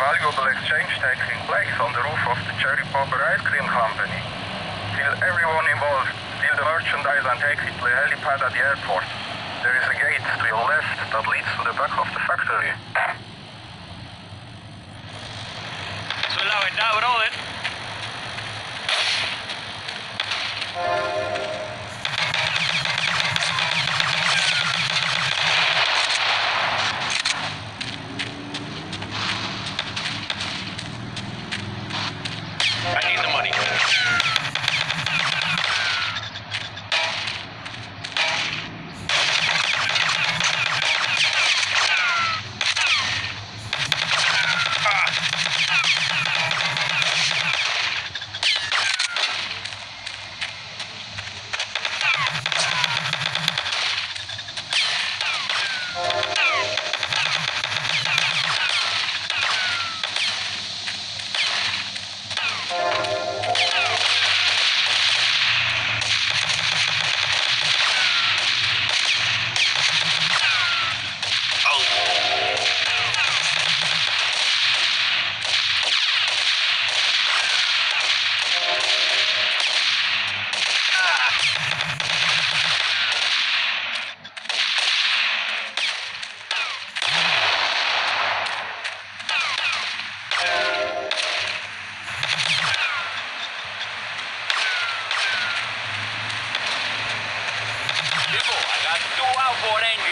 valuable exchange taking place on the roof of the Cherry Popper Ice Cream Company. Kill everyone involved, steal the merchandise and take it to the helipad at the airport. There is a gate to your left that leads to the back of the factory. Eso es la I need the money. 14.